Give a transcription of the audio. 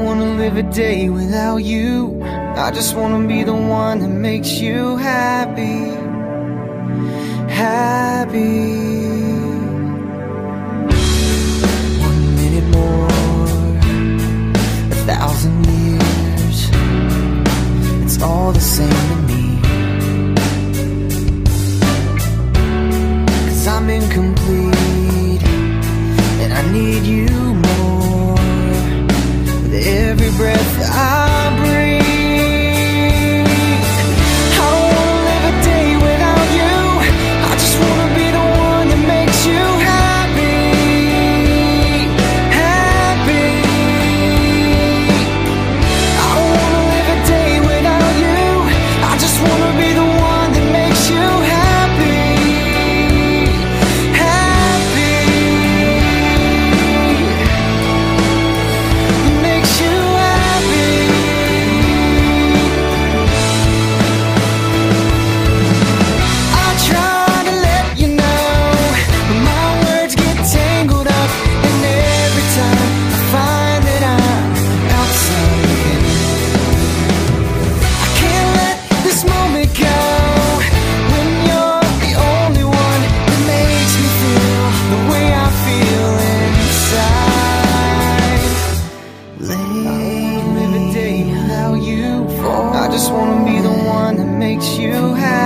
Don't wanna live a day without you. I just wanna be the one that makes you happy. Happy. One minute more, a thousand years. It's all the same to me. Cause I'm incomplete, and I need you just wanna be the one that makes you happy.